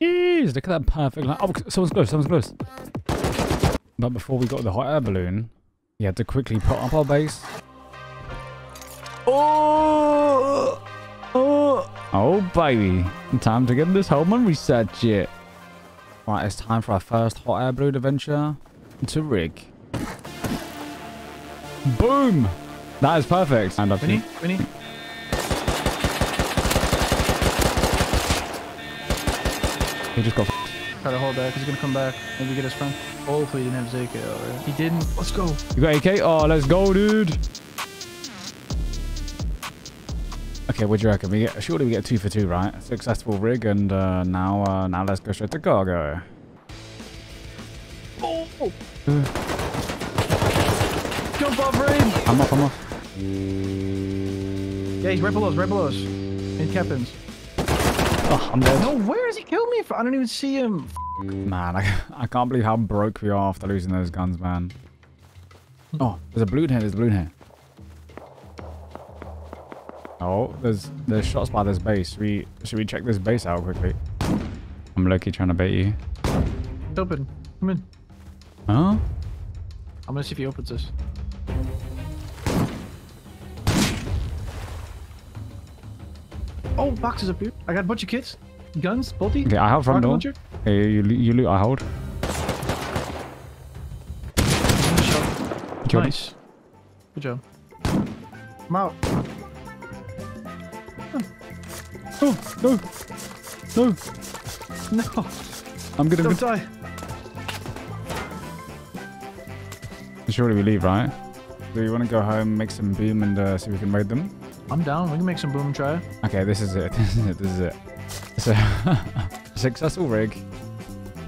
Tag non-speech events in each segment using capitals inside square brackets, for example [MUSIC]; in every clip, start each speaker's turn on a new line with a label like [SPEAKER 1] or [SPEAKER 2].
[SPEAKER 1] Jeez, look at that perfect line. Oh, someone's close, someone's close. But before we got the hot air balloon, we had to quickly put up our base. Oh! Oh! Oh, baby. Time to get this home and reset it. Right, it's time for our first hot air balloon adventure to rig. Boom! That is perfect. Stand up.
[SPEAKER 2] Winnie, Winnie.
[SPEAKER 1] He just got
[SPEAKER 2] Try to hold back. He's gonna come back. Maybe get his friend. Hopefully he didn't have Zeke alright. He didn't. Let's go.
[SPEAKER 1] You got AK? Oh, let's go, dude. Okay, what do you reckon? We get, surely we get two for two, right? Successful rig, and uh, now uh, now let's go straight to cargo.
[SPEAKER 2] Oh! Jump off, Rain!
[SPEAKER 1] I'm off, I'm off.
[SPEAKER 2] Yeah, he's right below us, right below us. In Captain's.
[SPEAKER 1] Oh, I'm dead.
[SPEAKER 2] No, where has he killed me? For? I don't even see him.
[SPEAKER 1] Man, I, I can't believe how broke we are after losing those guns, man. Oh, there's a balloon here, there's a balloon here. Oh, there's there's shots by this base. Should we, should we check this base out quickly? I'm lucky trying to bait you.
[SPEAKER 2] It's open. Come in.
[SPEAKER 1] Huh?
[SPEAKER 2] I'm gonna see if he opens this. Oh, boxes up here. I got a bunch of kits. Guns, bolty.
[SPEAKER 1] Okay, I have front door.
[SPEAKER 2] launcher.
[SPEAKER 1] Hey, you, you loot, I hold. Killed him.
[SPEAKER 2] Nice. Good job. I'm out.
[SPEAKER 1] Oh, no. No.
[SPEAKER 2] No,
[SPEAKER 1] I'm good, I'm
[SPEAKER 2] don't
[SPEAKER 1] good.
[SPEAKER 2] die.
[SPEAKER 1] Surely we leave, right? Do you want to go home, make some boom, and uh, see if we can raid them?
[SPEAKER 2] I'm down. We can make some boom try.
[SPEAKER 1] Okay, this is it. [LAUGHS] This is it. This is it. So, [LAUGHS] successful rig,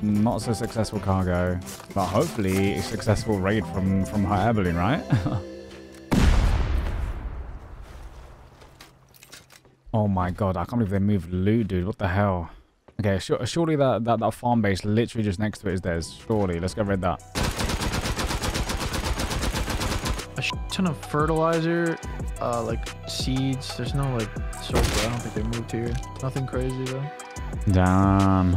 [SPEAKER 1] not so successful cargo, but hopefully a successful raid from from hot air balloon, right? [LAUGHS] oh my god, I can't believe they moved loot, dude. What the hell? Okay, sure, surely that, that that farm base literally just next to it is theirs. Surely, let's go raid that.
[SPEAKER 2] A sh- ton of fertilizer, uh, like seeds. There's no like sulfur. I don't think they moved here. Nothing crazy though.
[SPEAKER 1] Damn.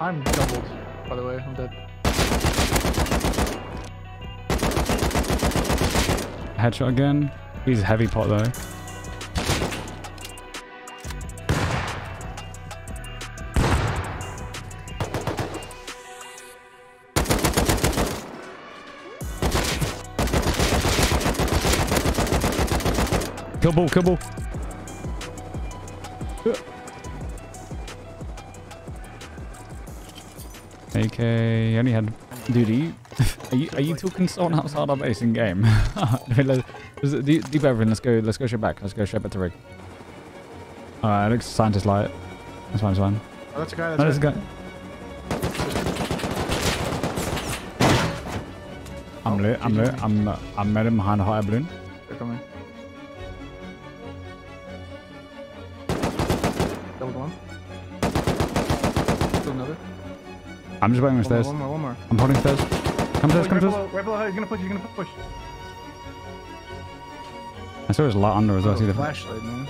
[SPEAKER 2] I'm doubled. By the way, I'm dead.
[SPEAKER 1] Headshot again. He's a heavy pot though. Kill ball, kill ball. AK, he only had. Dude, are you, [LAUGHS] are you are you talking someone outside our base in game? deep, deep everything. Let's go. Let's go straight back. Let's go straight back to rig. Alright, looks scientist light. That's fine. That's fine.
[SPEAKER 2] Oh, that's a guy.
[SPEAKER 1] No,
[SPEAKER 2] That's
[SPEAKER 1] let's
[SPEAKER 2] a
[SPEAKER 1] go. I'm lit. I'm lit. I'm I'm met him behind a hot air balloon.
[SPEAKER 2] They're coming. Still another.
[SPEAKER 1] I'm just waiting on
[SPEAKER 2] One more,
[SPEAKER 1] stairs.
[SPEAKER 2] one more, one more.
[SPEAKER 1] I'm holding stairs. Come
[SPEAKER 2] Oh,
[SPEAKER 1] stairs. Come
[SPEAKER 2] right
[SPEAKER 1] stairs.
[SPEAKER 2] below, right below. He's gonna push. He's gonna push.
[SPEAKER 1] I saw his light under as well. See the
[SPEAKER 2] flashlight, man.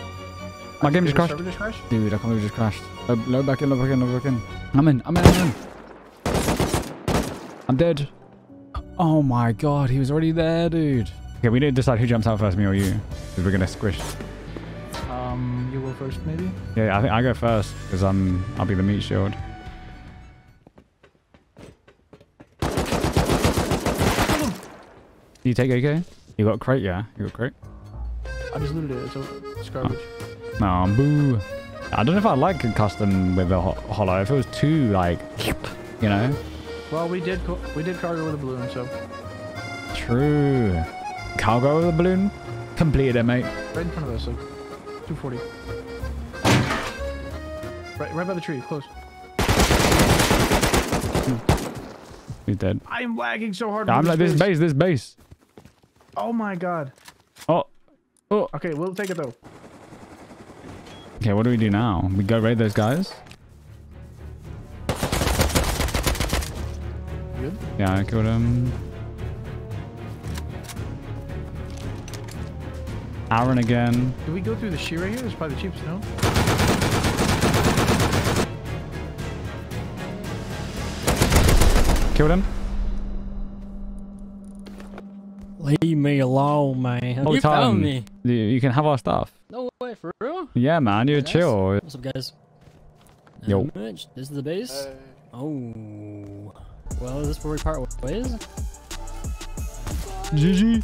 [SPEAKER 1] My game just crashed.
[SPEAKER 2] just crashed?
[SPEAKER 1] Dude, I can't believe it just crashed. Uh, low, low back in, low back in, low back in. I'm in, I'm in, I'm in. I'm dead. Oh my god, he was already there, dude. Okay, we need to decide who jumps out first, me or you. Because we're gonna squish.
[SPEAKER 2] Um, you go first, maybe.
[SPEAKER 1] Yeah, I think I go first, because I'm, I'll be the meat shield. You take AK? You got crate, yeah? You got crate?
[SPEAKER 2] I just looted it. It's, it's garbage.
[SPEAKER 1] No, boo. I don't know if I like a custom with a ho- hollow. If it was too, like, you know?
[SPEAKER 2] Well, we did we did cargo with a balloon, so
[SPEAKER 1] True. Cargo with a balloon? Completed it, mate.
[SPEAKER 2] right in front of us, so 240. Right, right by the tree, close. Hmm.
[SPEAKER 1] He's dead.
[SPEAKER 2] I am lagging so hard.
[SPEAKER 1] I'm like, this base, this base.
[SPEAKER 2] Oh my god.
[SPEAKER 1] Oh. Oh.
[SPEAKER 2] Okay, we'll take it though.
[SPEAKER 1] Okay, what do we do now? We go raid those guys?
[SPEAKER 2] Good.
[SPEAKER 1] Yeah, I killed him. Aaron again.
[SPEAKER 2] Did we go through the Shira here? It's probably the cheapest, no?
[SPEAKER 1] Killed him.
[SPEAKER 3] Leave me alone, man.
[SPEAKER 1] Oh,
[SPEAKER 3] you
[SPEAKER 1] Tom,
[SPEAKER 3] found me.
[SPEAKER 1] You, can have our stuff.
[SPEAKER 3] No way, for real?
[SPEAKER 1] Yeah, man. You're
[SPEAKER 3] nice.
[SPEAKER 1] chill.
[SPEAKER 3] What's up, guys?
[SPEAKER 1] Yo.
[SPEAKER 3] Much. This is the base. Oh. Well, is this where we part ways?
[SPEAKER 1] GG.